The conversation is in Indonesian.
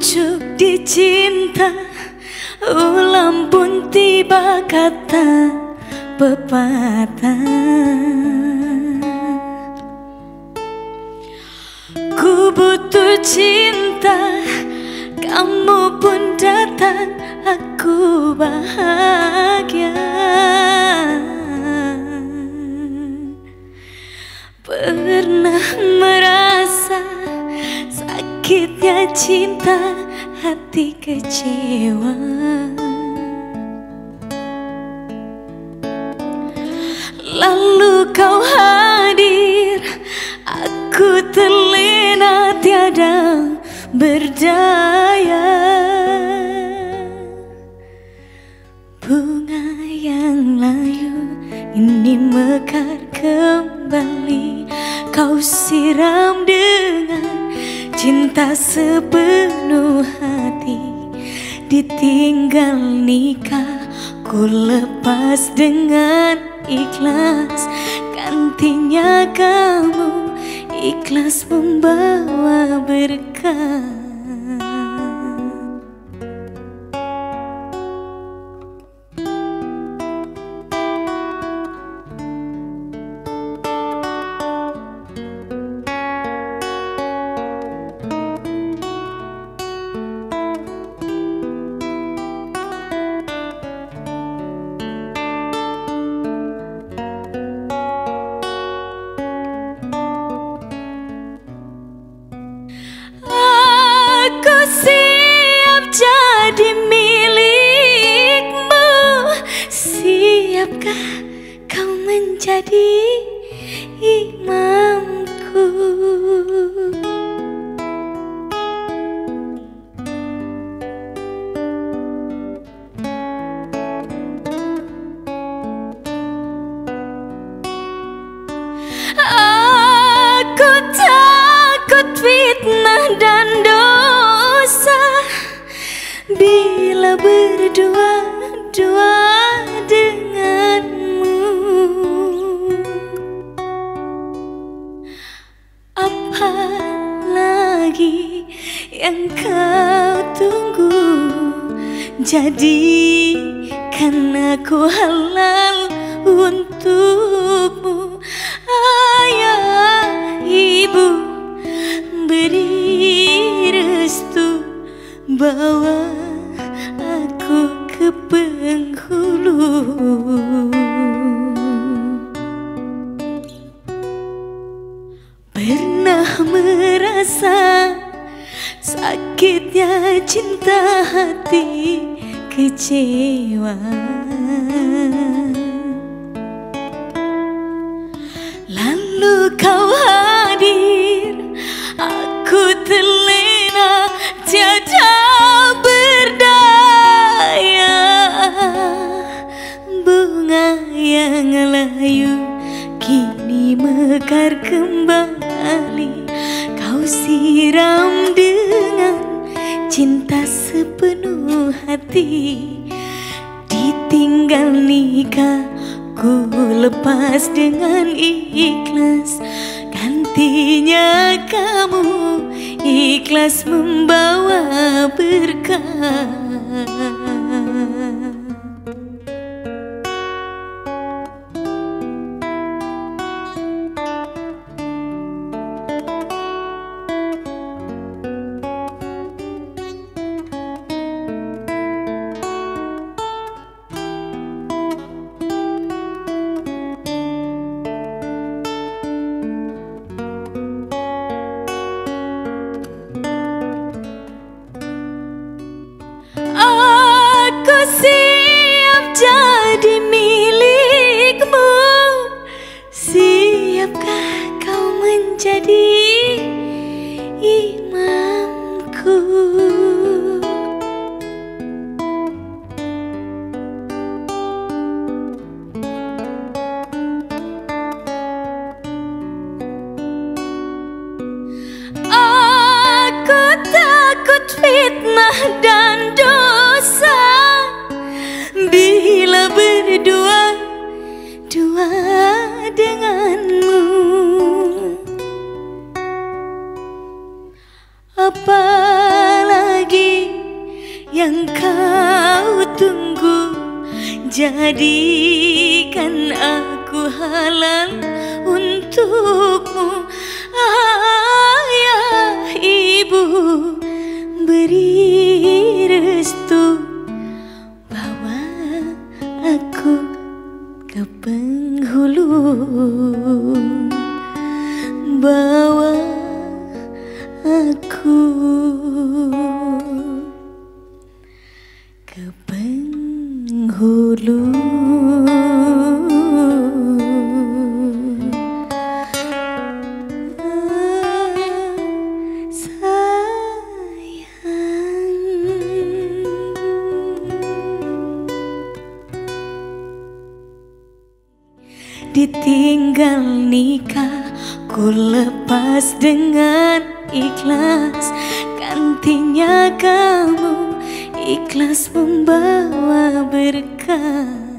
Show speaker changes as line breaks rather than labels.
cinta Ulam pun tiba kata pepatah. Ku butuh cinta Kamu pun datang Aku bahagia. Pernah merasa Sakitnya cinta Hati kecewa. Lalu kau hadir Aku terlena tiada berdaya. Bunga yang layu ini mekar kembali. Kau siram dengan cinta sepenuh hati Ditinggal nikah ku lepas dengan ikhlas. Gantinya kamu ikhlas membawa berkah Siapkah kau menjadi imamku? Bila berdua-dua lagi yang kau tunggu. Jadikan aku halal untukmu Ayah, ibu. Beri restu Bawa aku ke penghulu. Pernah merasa sakitnya cinta hati kecewa. Lalu kau hadir Aku terlena Tiada berdaya. Bunga yang layu Kini mekar kembali siram dengan Cinta sepenuh hati Ditinggal nikah Ku lepas dengan ikhlas. Gantinya kamu Ikhlas membawa berkah dan dosa. Bila berdua Dua denganmu. Apalagi yang kau tunggu Jadikan aku halal untukmu. Penghulu Bawa aku ke penghulu Ditinggal nikah Ku lepas dengan ikhlas. Gantinya kamu Ikhlas membawa berkah